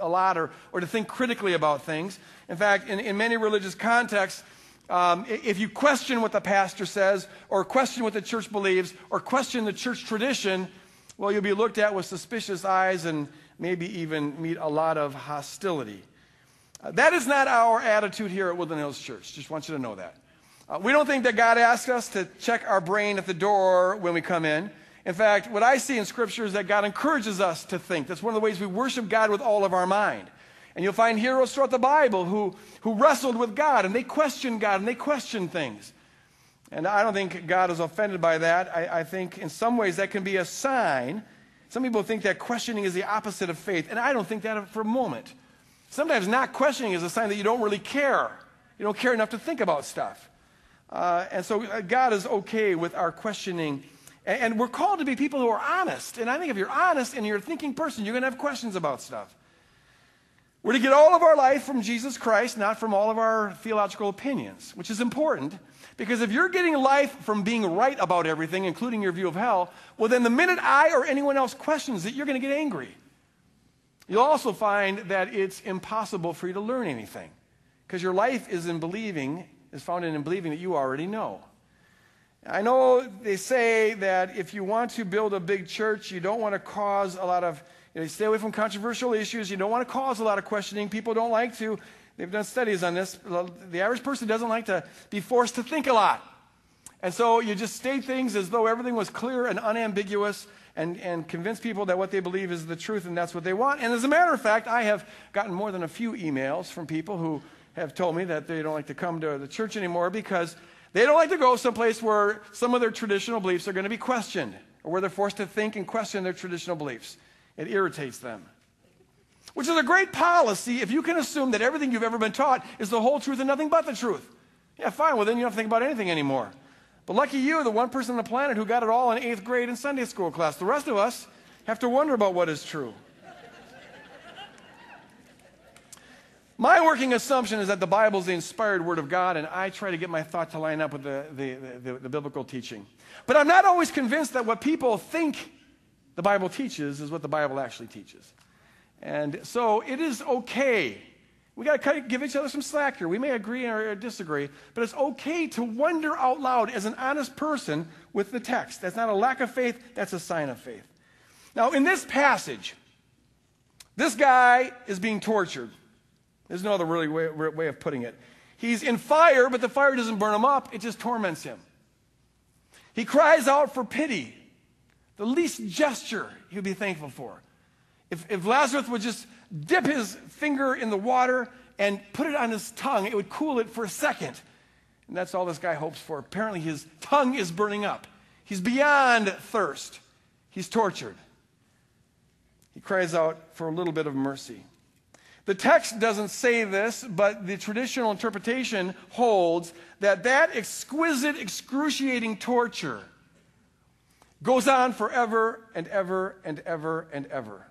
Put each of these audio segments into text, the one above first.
a lot or, or to think critically about things. In fact, in, in many religious contexts, um, if you question what the pastor says, or question what the church believes, or question the church tradition, well, you'll be looked at with suspicious eyes and maybe even meet a lot of hostility. Uh, that is not our attitude here at Woodland Hills Church. Just want you to know that. Uh, we don't think that God asks us to check our brain at the door when we come in. In fact, what I see in Scripture is that God encourages us to think. That's one of the ways we worship God with all of our mind. And you'll find heroes throughout the Bible who, who wrestled with God and they questioned God and they questioned things. And I don't think God is offended by that. I, I think in some ways that can be a sign. Some people think that questioning is the opposite of faith, and I don't think that for a moment. Sometimes not questioning is a sign that you don't really care. You don't care enough to think about stuff. Uh, and so uh, God is okay with our questioning. And, we're called to be people who are honest. And I think if you're honest and you're a thinking person, you're going to have questions about stuff. We're to get all of our life from Jesus Christ, not from all of our theological opinions, which is important because if you're getting life from being right about everything, including your view of hell, well, then the minute I or anyone else questions it, you're going to get angry. You'll also find that it's impossible for you to learn anything because your life is in believing, is founded in believing that you already know. I know they say that if you want to build a big church, you don't want to cause a lot of you, know, stay away from controversial issues. You don't want to cause a lot of questioning. People don't like to. They've done studies on this. The average person doesn't like to be forced to think a lot. And so you just state things as though everything was clear and unambiguous and, and convince people that what they believe is the truth and that's what they want. And as a matter of fact, I have gotten more than a few emails from people who have told me that they don't like to come to the church anymore because they don't like to go someplace where some of their traditional beliefs are going to be questioned or where they're forced to think and question their traditional beliefs. It irritates them. Which is a great policy if you can assume that everything you've ever been taught is the whole truth and nothing but the truth. Yeah, fine. Well, then you don't have to think about anything anymore. But lucky you, the one person on the planet who got it all in eighth grade in Sunday school class. The rest of us have to wonder about what is true. My working assumption is that the Bible is the inspired Word of God, and I try to get my thought to line up with the, the, the, the, biblical teaching. But I'm not always convinced that what people think the Bible teaches is what the Bible actually teaches. And so it is okay. We got to give each other some slack here. We may agree or disagree, but it's okay to wonder out loud as an honest person with the text. That's not a lack of faith, that's a sign of faith. Now, in this passage, this guy is being tortured. There's no other really way, way of putting it. He's in fire, but the fire doesn't burn him up, it just torments him. He cries out for pity. The least gesture he would be thankful for. If, if Lazarus would just dip his finger in the water and put it on his tongue, it would cool it for a second. And that's all this guy hopes for. Apparently, his tongue is burning up. He's beyond thirst. He's tortured. He cries out for a little bit of mercy. The text doesn't say this, but the traditional interpretation holds that that exquisite, excruciating torture goes on forever and ever and ever and ever.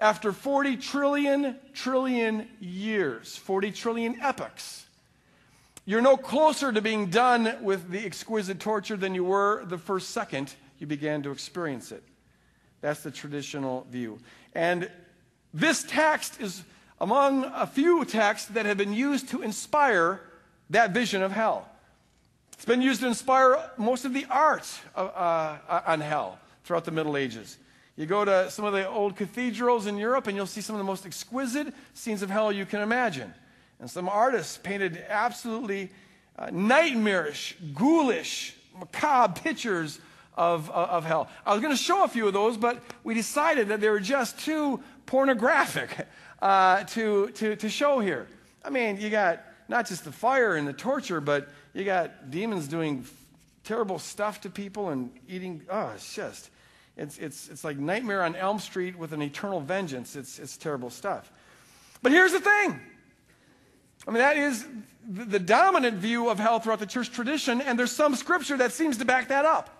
After 40 trillion, trillion years, 40 trillion epochs, you're no closer to being done with the exquisite torture than you were the first second you began to experience it. That's the traditional view. And this text is among a few texts that have been used to inspire that vision of hell. It's been used to inspire most of the art of, uh, uh, on hell throughout the Middle Ages. You go to some of the old cathedrals in Europe and you'll see some of the most exquisite scenes of hell you can imagine. And some artists painted absolutely uh, nightmarish, ghoulish, macabre pictures of, uh, of hell. I was going to show a few of those, but we decided that they were just too pornographic uh, to, to, to show here. I mean, you got not just the fire and the torture, but you got demons doing terrible stuff to people and eating. Oh, it's just, it's, it's, it's like Nightmare on Elm Street with an eternal vengeance. It's, it's terrible stuff. But here's the thing I mean, that is the, the dominant view of hell throughout the church tradition, and there's some scripture that seems to back that up.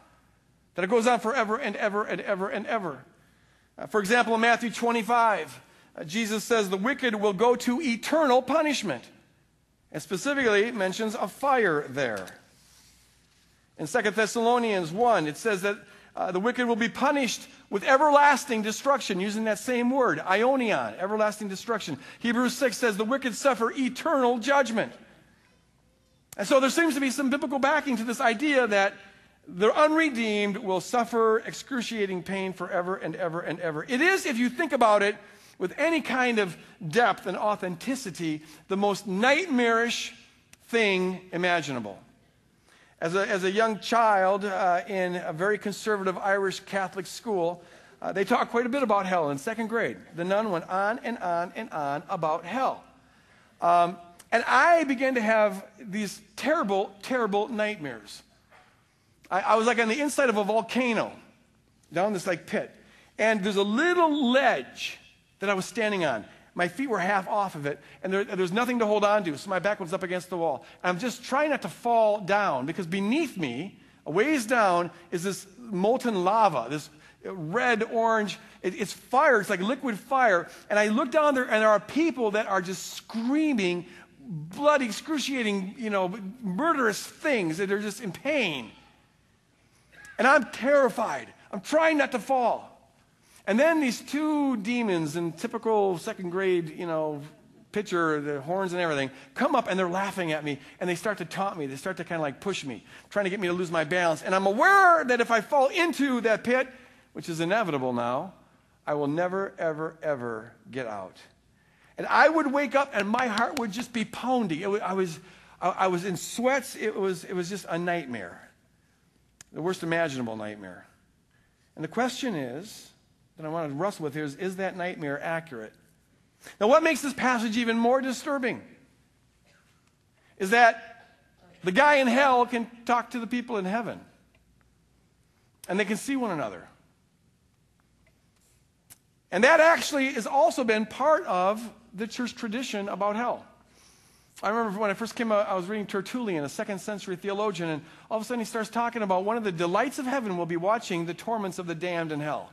That it goes on forever and ever and ever and ever. Uh, for example, in Matthew 25, uh, Jesus says the wicked will go to eternal punishment. And specifically mentions a fire there. In 2 Thessalonians 1, it says that Uh, the wicked will be punished with everlasting destruction, using that same word, aionion, everlasting destruction. Hebrews 6 says the wicked suffer eternal judgment. And so there seems to be some biblical backing to this idea that the unredeemed will suffer excruciating pain forever and ever and ever. It is, if you think about it with any kind of depth and authenticity, the most nightmarish thing imaginable. As a, as a young child uh, in a very conservative Irish Catholic school, uh, they talked quite a bit about hell in second grade. The nun went on and on and on about hell. Um, and I began to have these terrible, terrible nightmares. I, I was like on the inside of a volcano, down this like pit. And there's a little ledge that I was standing on. My feet were half off of it, and there, there's nothing to hold on to, so my back was up against the wall. And I'm just trying not to fall down because beneath me, a ways down, is this molten lava, this red, orange. It, it's fire, it's like liquid fire. And I look down there, and there are people that are just screaming bloody, excruciating, you know, murderous things that are just in pain. And I'm terrified. I'm trying not to fall. And then these two demons in typical second grade, you know, picture, the horns and everything, come up and they're laughing at me and they start to taunt me. They start to kind of like push me, trying to get me to lose my balance. And I'm aware that if I fall into that pit, which is inevitable now, I will never, ever, ever get out. And I would wake up and my heart would just be pounding. Was, I, was, I was in sweats. It was, it was just a nightmare. The worst imaginable nightmare. And the question is, that I want to wrestle with here is is that nightmare accurate? Now, what makes this passage even more disturbing is that the guy in hell can talk to the people in heaven, and they can see one another. And that actually has also been part of the church tradition about hell. I remember when I first came out, I was reading Tertullian, a second century theologian, and all of a sudden he starts talking about one of the delights of heaven will be watching the torments of the damned in hell.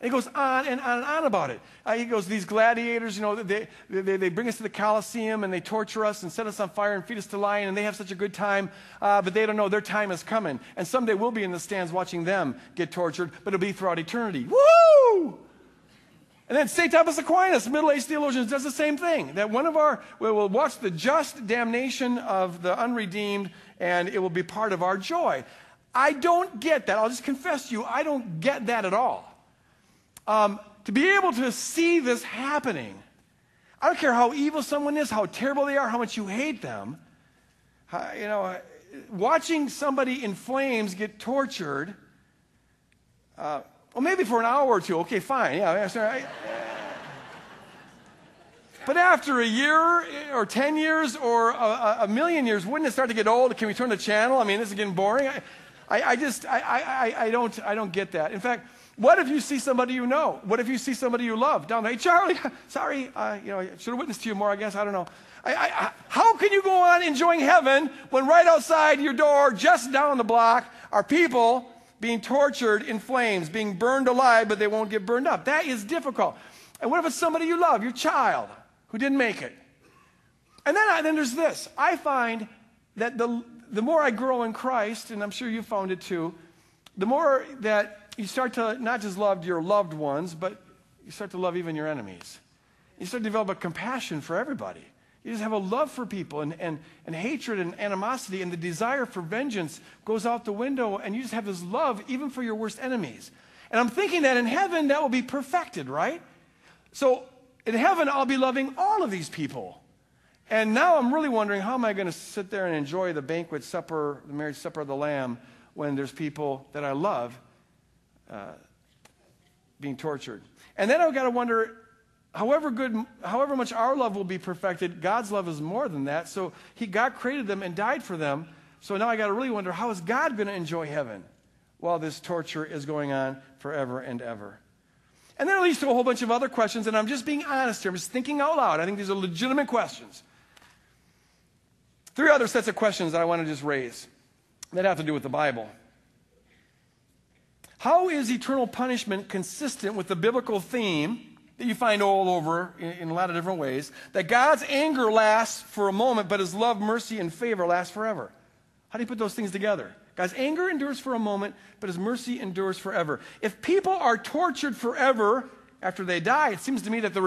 And he goes on and on and on about it. Uh, he goes, These gladiators, you know, they, they, they, bring us to the Colosseum and they torture us and set us on fire and feed us to lion, and they have such a good time, uh, but they don't know their time is coming. And someday we'll be in the stands watching them get tortured, but it'll be throughout eternity. Woo! And then St. Thomas Aquinas, middle aged theologian, does the same thing. That one of our, we'll watch the just damnation of the unredeemed, and it will be part of our joy. I don't get that. I'll just confess to you, I don't get that at all. Um, to be able to see this happening, I don't care how evil someone is, how terrible they are, how much you hate them. You know, watching somebody in flames get tortured. Uh, well, maybe for an hour or two. Okay, fine. Yeah. But after a year or 10 years or a, a, million years, wouldn't it start to get old? Can we turn the channel? I mean, this is getting boring. I, I, I just, I, I, I, don't, I don't get that. In fact, what if you see somebody you know? What if you see somebody you love down there? Hey, Charlie, sorry, uh, you know, I should have witnessed to you more, I guess. I don't know. I, I, how can you go on enjoying heaven when right outside your door, just down the block, are people being tortured in flames, being burned alive, but they won't get burned up? That is difficult. And what if it's somebody you love, your child, who didn't make it? And then, I, then there's this. I find that the, the more I grow in Christ, and I'm sure you found it too, the more that you start to not just love your loved ones, but you start to love even your enemies. You start to develop a compassion for everybody. You just have a love for people, and, and, and hatred and animosity and the desire for vengeance goes out the window, and you just have this love even for your worst enemies. And I'm thinking that in heaven, that will be perfected, right? So in heaven, I'll be loving all of these people. And now I'm really wondering how am I going to sit there and enjoy the banquet supper, the marriage supper of the Lamb, when there's people that I love uh, being tortured. And then I've got to wonder however good however much our love will be perfected god's love is more than that. So he god created them and died for them. So now i got to really wonder how is god going to enjoy heaven while this torture is going on forever and ever? And then it leads to a whole bunch of other questions and i'm just being honest here. I'm just thinking out loud. I think these are legitimate questions. Three other sets of questions that i want to just raise that have to do with the bible. How is eternal punishment consistent with the biblical theme that you find all over in, in, a lot of different ways? That God's anger lasts for a moment, but his love, mercy, and favor last forever. How do you put those things together? God's anger endures for a moment, but his mercy endures forever. If people are tortured forever after they die, it seems to me that the